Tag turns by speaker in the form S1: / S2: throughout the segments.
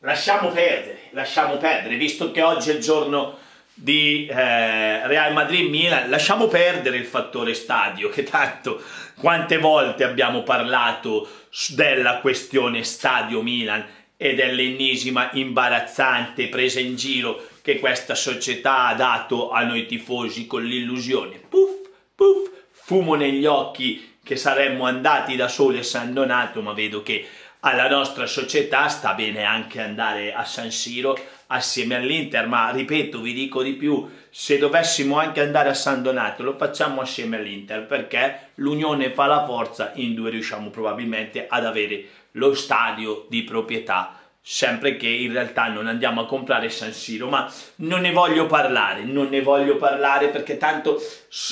S1: lasciamo perdere, lasciamo perdere, visto che oggi è il giorno di eh, Real Madrid-Milan, lasciamo perdere il fattore stadio, che tanto quante volte abbiamo parlato della questione stadio Milan e dell'ennesima imbarazzante presa in giro che questa società ha dato a noi tifosi con l'illusione. Puff, puff, fumo negli occhi che saremmo andati da soli a San Donato, ma vedo che alla nostra società sta bene anche andare a San Siro assieme all'Inter, ma ripeto, vi dico di più, se dovessimo anche andare a San Donato lo facciamo assieme all'Inter perché l'unione fa la forza, in due riusciamo probabilmente ad avere lo stadio di proprietà. Sempre che in realtà non andiamo a comprare San Siro, ma non ne voglio parlare, non ne voglio parlare perché tanto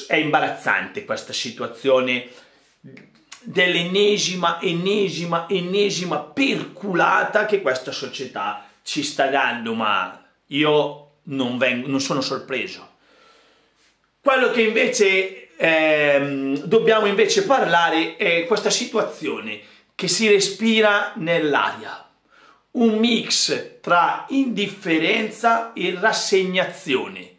S1: è imbarazzante questa situazione dell'ennesima, ennesima, ennesima perculata che questa società ci sta dando, ma io non, vengo, non sono sorpreso. Quello che invece ehm, dobbiamo invece parlare è questa situazione che si respira nell'aria, un mix tra indifferenza e rassegnazione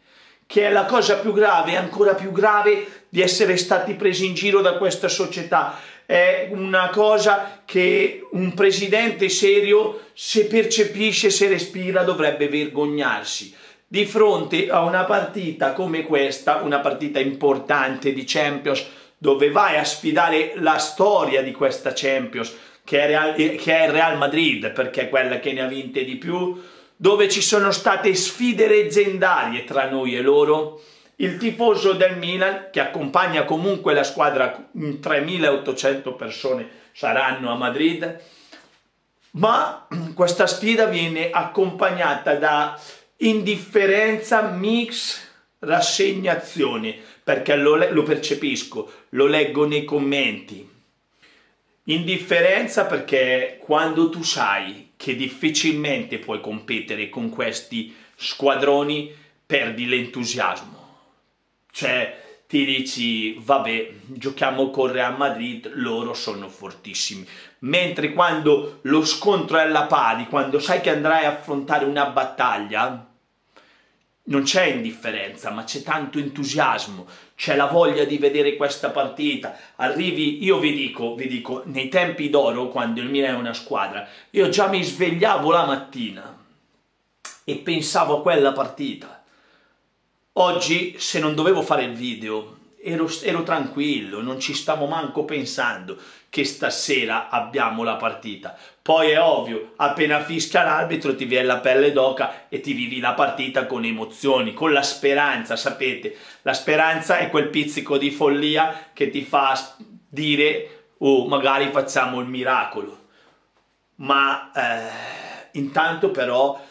S1: che è la cosa più grave, ancora più grave di essere stati presi in giro da questa società è una cosa che un presidente serio, se percepisce, se respira, dovrebbe vergognarsi. Di fronte a una partita come questa, una partita importante di Champions, dove vai a sfidare la storia di questa Champions, che è, Real, che è il Real Madrid, perché è quella che ne ha vinte di più, dove ci sono state sfide leggendarie tra noi e loro, il tifoso del Milan, che accompagna comunque la squadra, 3.800 persone saranno a Madrid, ma questa sfida viene accompagnata da indifferenza, mix, rassegnazione, perché lo, lo percepisco, lo leggo nei commenti. Indifferenza perché quando tu sai che difficilmente puoi competere con questi squadroni, perdi l'entusiasmo cioè, ti dici, vabbè, giochiamo con Real Madrid, loro sono fortissimi. Mentre quando lo scontro è alla pari, quando sai che andrai a affrontare una battaglia, non c'è indifferenza, ma c'è tanto entusiasmo, c'è la voglia di vedere questa partita. Arrivi, io vi dico, vi dico, nei tempi d'oro, quando il Milan è una squadra, io già mi svegliavo la mattina e pensavo a quella partita Oggi, se non dovevo fare il video, ero, ero, tranquillo, non ci stavo manco pensando che stasera abbiamo la partita. Poi è ovvio, appena fischia l'arbitro ti viene la pelle d'oca e ti vivi la partita con emozioni, con la speranza, sapete, la speranza è quel pizzico di follia che ti fa dire, oh, magari facciamo il miracolo. Ma eh, intanto però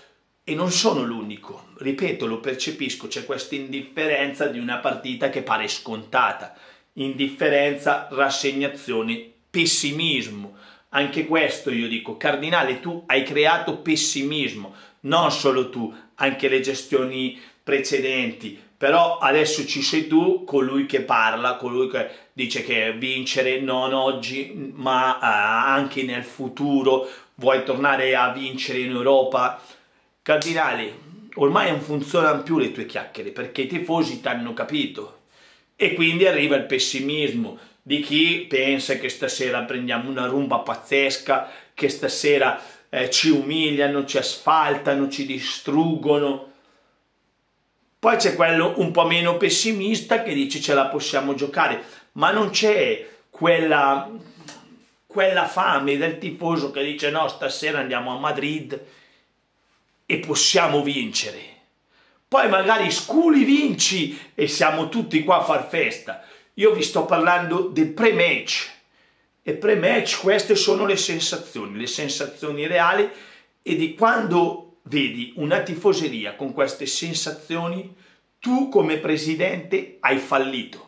S1: e non sono l'unico, ripeto, lo percepisco, c'è questa indifferenza di una partita che pare scontata. Indifferenza, rassegnazione, pessimismo. Anche questo io dico, Cardinale, tu hai creato pessimismo, non solo tu, anche le gestioni precedenti, però adesso ci sei tu, colui che parla, colui che dice che vincere non oggi, ma uh, anche nel futuro, vuoi tornare a vincere in Europa, Cardinali, ormai non funzionano più le tue chiacchiere perché i tifosi ti hanno capito e quindi arriva il pessimismo di chi pensa che stasera prendiamo una rumba pazzesca, che stasera eh, ci umiliano, ci asfaltano, ci distruggono. Poi c'è quello un po' meno pessimista che dice ce la possiamo giocare, ma non c'è quella, quella fame del tifoso che dice no, stasera andiamo a Madrid e possiamo vincere. Poi magari sculi vinci e siamo tutti qua a far festa. Io vi sto parlando del pre-match. E pre-match queste sono le sensazioni, le sensazioni reali e di quando vedi una tifoseria con queste sensazioni, tu come presidente hai fallito.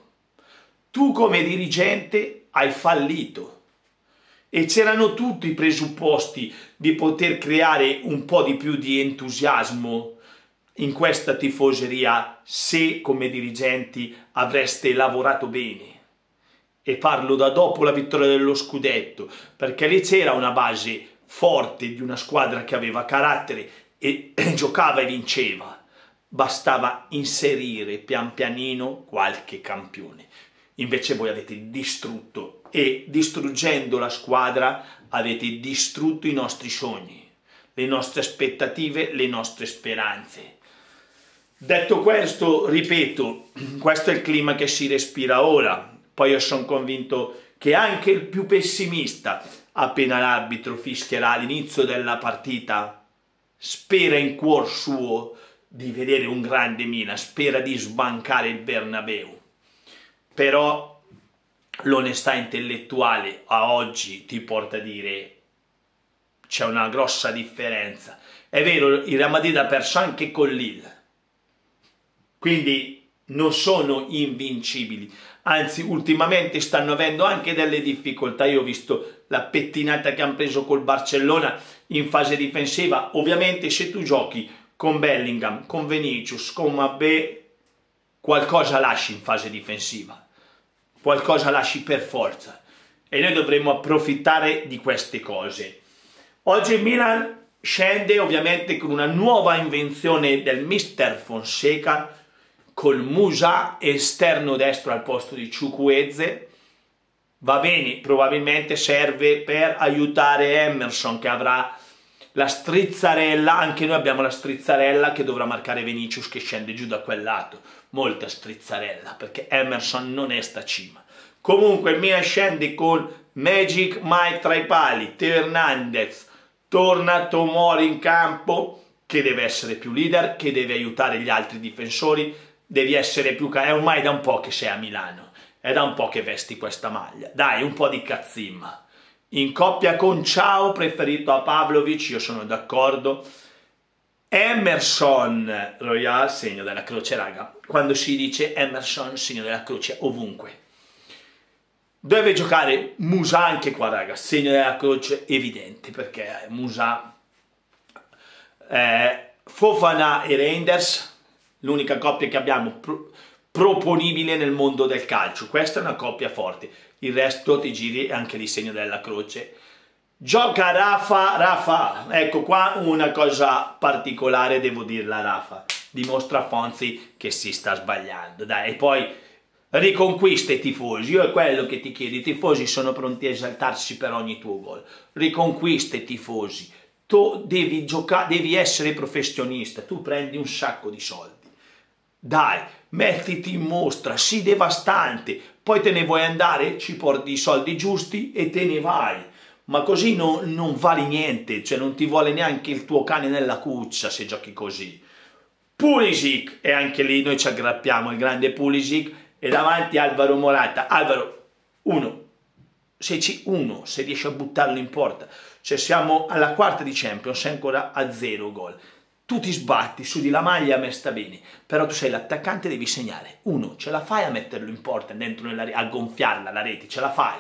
S1: Tu come dirigente hai fallito e c'erano tutti i presupposti di poter creare un po' di più di entusiasmo in questa tifoseria se come dirigenti avreste lavorato bene. E parlo da dopo la vittoria dello scudetto, perché lì c'era una base forte di una squadra che aveva carattere e giocava e vinceva. Bastava inserire pian pianino qualche campione. Invece voi avete distrutto e distruggendo la squadra avete distrutto i nostri sogni, le nostre aspettative, le nostre speranze. Detto questo, ripeto, questo è il clima che si respira ora. Poi io sono convinto che anche il più pessimista, appena l'arbitro fischierà all'inizio della partita, spera in cuor suo di vedere un grande Milan, spera di sbancare il Bernabeu. Però l'onestà intellettuale a oggi ti porta a dire c'è una grossa differenza. È vero, il Real Madrid ha perso anche con Lille, quindi non sono invincibili, anzi ultimamente stanno avendo anche delle difficoltà. Io ho visto la pettinata che hanno preso col Barcellona in fase difensiva. Ovviamente se tu giochi con Bellingham, con Venicius, con Mabé, qualcosa lasci in fase difensiva, qualcosa lasci per forza e noi dovremmo approfittare di queste cose. Oggi il Milan scende ovviamente con una nuova invenzione del mister Fonseca col Musa esterno destro al posto di Ciucuezze va bene, probabilmente serve per aiutare Emerson che avrà la strizzarella, anche noi abbiamo la strizzarella che dovrà marcare Venicius che scende giù da quel lato, molta strizzarella perché Emerson non è sta cima. Comunque Milan scende con Magic Mike tra i pali, Teo Hernandez, torna Tomori in campo che deve essere più leader, che deve aiutare gli altri difensori, devi essere più... è ormai da un po' che sei a Milano, è da un po' che vesti questa maglia, dai un po' di cazzimma. In coppia con Ciao, preferito a Pavlovic, io sono d'accordo. Emerson Royal, segno della croce, raga. Quando si dice Emerson, segno della croce, ovunque. Deve giocare Musa anche qua, raga. Segno della croce evidente, perché Musa... Eh, Fofana e Reinders l'unica coppia che abbiamo proponibile nel mondo del calcio. Questa è una coppia forte, il resto ti giri anche lì segno della croce. Gioca Rafa, Rafa, ecco qua una cosa particolare devo dirla Rafa, dimostra a Fonzi che si sta sbagliando, dai, e poi riconquista i tifosi, io è quello che ti chiedo, i tifosi sono pronti a esaltarsi per ogni tuo gol, riconquista i tifosi, tu devi, devi essere professionista, tu prendi un sacco di soldi dai, mettiti in mostra, sii devastante, poi te ne vuoi andare, ci porti i soldi giusti e te ne vai. Ma così no, non vali niente, cioè non ti vuole neanche il tuo cane nella cuccia se giochi così. Pulisic, e anche lì noi ci aggrappiamo, il grande Pulisic, e davanti Alvaro Morata. Alvaro, uno, se, ci, uno, se riesci a buttarlo in porta, cioè siamo alla quarta di Champions, sei ancora a zero gol tu ti sbatti su di la maglia a me sta bene, però tu sei l'attaccante devi segnare. Uno, ce la fai a metterlo in porta, dentro nella, a gonfiarla la rete, ce la fai?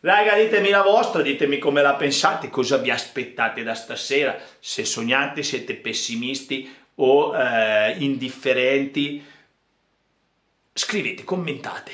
S1: Raga, ditemi la vostra, ditemi come la pensate, cosa vi aspettate da stasera, se sognate, siete pessimisti o eh, indifferenti. Scrivete, commentate.